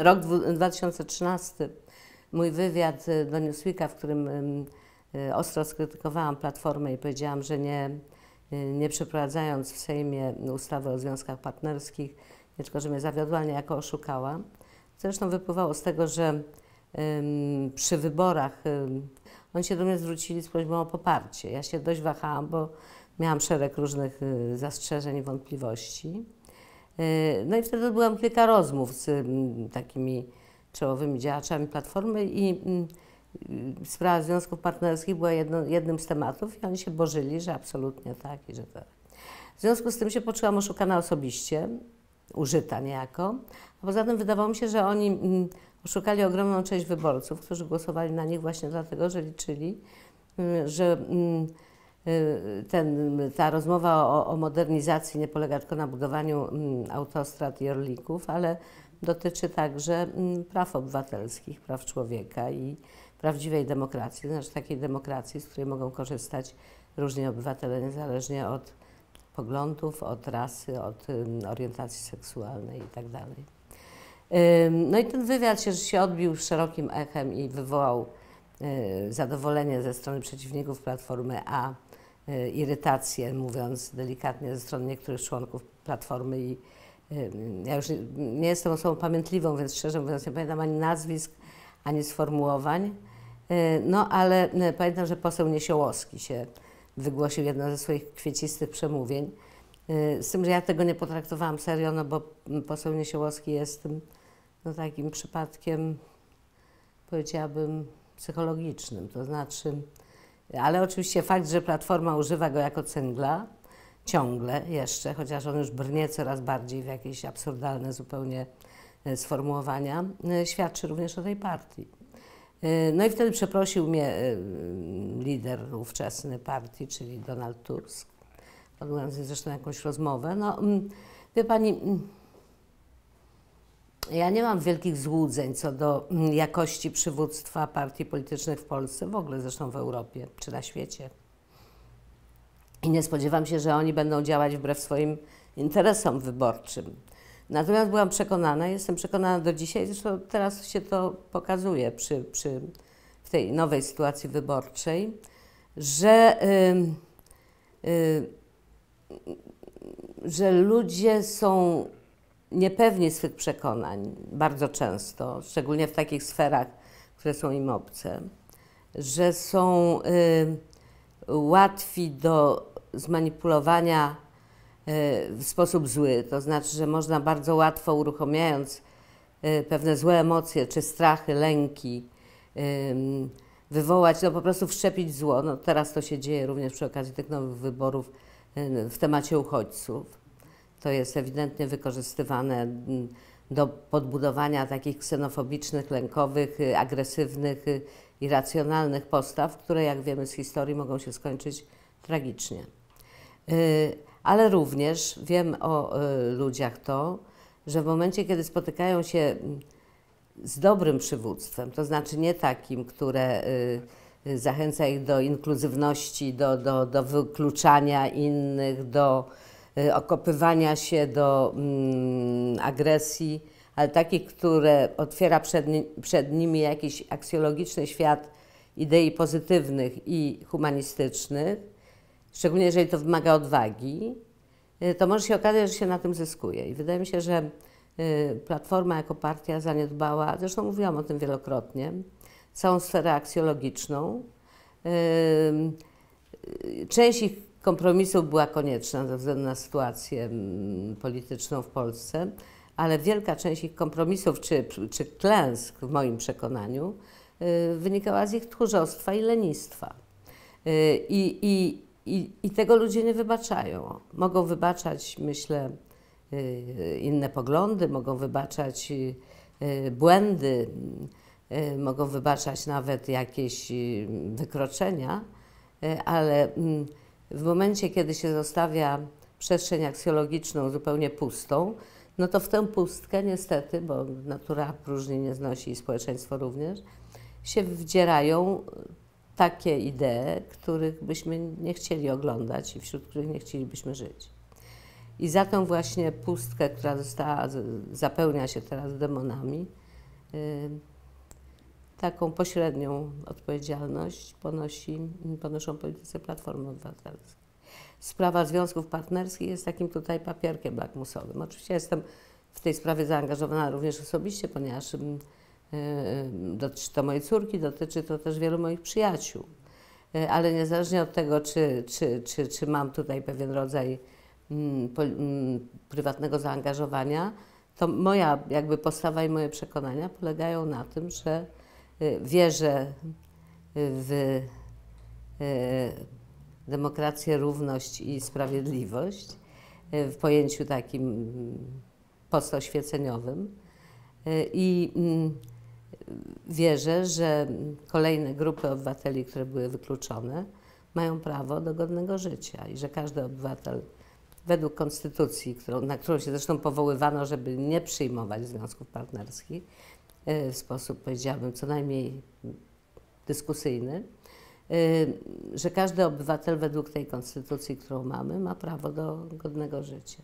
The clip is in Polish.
Rok 2013, mój wywiad do Newsweeka, w którym y, ostro skrytykowałam Platformę i powiedziałam, że nie, y, nie przeprowadzając w Sejmie ustawy o związkach partnerskich, nie tylko, że mnie zawiodła, niejako oszukała. Zresztą wypływało z tego, że przy wyborach oni się do mnie zwrócili z prośbą o poparcie. Ja się dość wahałam, bo miałam szereg różnych y, zastrzeżeń i wątpliwości. Y, no i wtedy odbyłam kilka rozmów z mm, takimi czołowymi działaczami Platformy i mm, y, sprawa związków partnerskich była jedno, jednym z tematów i oni się bożyli, że absolutnie tak i że tak. W związku z tym się poczułam oszukana osobiście, użyta niejako, a poza tym wydawało mi się, że oni mm, oszukali ogromną część wyborców, którzy głosowali na nich właśnie dlatego, że liczyli, że Y, ten, ta rozmowa o, o, modernizacji nie polega tylko na budowaniu mm, autostrad i orlików, ale dotyczy także mm, praw obywatelskich, praw człowieka i prawdziwej demokracji, to znaczy takiej demokracji, z której mogą korzystać różni obywatele, niezależnie od poglądów, od rasy, od orientacji seksualnej itd. Tak no i ten wywiad się, się odbił szerokim echem i wywołał y, zadowolenie ze strony przeciwników Platformy, a irytację, mówiąc delikatnie, ze strony niektórych członków Platformy i e, ja już nie jestem osobą pamiętliwą, więc szczerze mówiąc nie pamiętam ani nazwisk, ani sformułowań. E, no ale pamiętam, że poseł Niesiołowski się wygłosił jedno ze swoich kwiecistych przemówień. Z tym, że ja tego nie potraktowałam serio, no bo poseł Niesiołowski jest no, takim przypadkiem, powiedziałabym, psychologicznym. To znaczy, ale oczywiście fakt, że Platforma używa go jako cęgla, ciągle jeszcze, chociaż on już brnie coraz bardziej w jakieś absurdalne zupełnie e, sformułowania, e, świadczy również o tej partii. E, no i wtedy przeprosił mnie lider ówczesny partii, czyli Donald Tusk. Odbyłam zresztą jakąś rozmowę. No, mm, wie pani, mm, ja nie mam wielkich złudzeń co do mm, jakości przywództwa partii politycznych w Polsce, w ogóle zresztą w Europie czy na świecie. I nie spodziewam się, że oni będą działać wbrew swoim interesom wyborczym. Natomiast byłam przekonana, jestem przekonana do dzisiaj, zresztą teraz się to pokazuje przy, przy, w tej nowej sytuacji wyborczej, że, yy, yy, że ludzie są niepewni swych przekonań bardzo często, szczególnie w takich sferach, które są im obce, że są y, łatwi do zmanipulowania y, w sposób zły. To znaczy, że można bardzo łatwo uruchamiając y, pewne złe emocje, czy strachy, lęki, wywołać, no po prostu wszczepić zło. No, teraz to się dzieje również przy okazji tych nowych wyborów y, w temacie uchodźców to jest ewidentnie wykorzystywane mm, do podbudowania takich ksenofobicznych, lękowych, y, agresywnych, y, irracjonalnych postaw, które, jak wiemy z historii, mogą się skończyć tragicznie. Y, ale również wiem o ludziach to, że w momencie, kiedy spotykają się mm, z dobrym przywództwem, to znaczy nie takim, które zachęca ich do inkluzywności, do, do, do wykluczania innych, do okopywania się do mm, agresji, ale takich, które otwiera przed, przed nimi jakiś aksjologiczny świat idei pozytywnych i humanistycznych, szczególnie jeżeli to wymaga odwagi, y, to może się okazać, że się na tym zyskuje. I wydaje mi się, że y, Platforma jako partia zaniedbała, zresztą mówiłam o tym wielokrotnie, całą sferę aksjologiczną. Część ich kompromisów była konieczna ze względu na sytuację mm, polityczną w Polsce, ale wielka część ich kompromisów czy, czy klęsk, w moim przekonaniu, y, wynikała z ich tchórzostwa i lenistwa. Y, I, i, i, I tego ludzie nie wybaczają. Mogą wybaczać, myślę, y, inne poglądy, mogą wybaczać błędy, mogą wybaczać nawet jakieś wykroczenia, ale mm, w momencie, kiedy się zostawia przestrzeń aksjologiczną zupełnie pustą, no to w tę pustkę niestety, bo natura próżni nie znosi i społeczeństwo również, się wdzierają takie idee, których byśmy nie chcieli oglądać i wśród których nie chcielibyśmy żyć. I za tą właśnie pustkę, która została, zapełnia się teraz demonami, y, taką pośrednią odpowiedzialność ponosi, ponoszą politycy Platformy Obywatelskiej. Sprawa związków partnerskich jest takim tutaj papierkiem lakmusowym. Oczywiście jestem w tej sprawie zaangażowana również osobiście, ponieważ ym, y, dotyczy to mojej córki, dotyczy to też wielu moich przyjaciół. Y, Ale niezależnie od tego, czy, czy, czy, czy mam tutaj pewien rodzaj mm, mm, prywatnego zaangażowania, to moja jakby postawa i moje przekonania polegają na tym, że y, wierzę y, w y, demokrację, równość i sprawiedliwość y, w pojęciu takim mm, postoświeceniowym i mm, wierzę, że kolejne grupy obywateli, które były wykluczone, mają prawo do godnego życia i że każdy obywatel według konstytucji, którą, na którą się zresztą powoływano, żeby nie przyjmować związków partnerskich w sposób, powiedziałabym, co najmniej dyskusyjny, y, że każdy obywatel według tej konstytucji, którą mamy, ma prawo do godnego życia.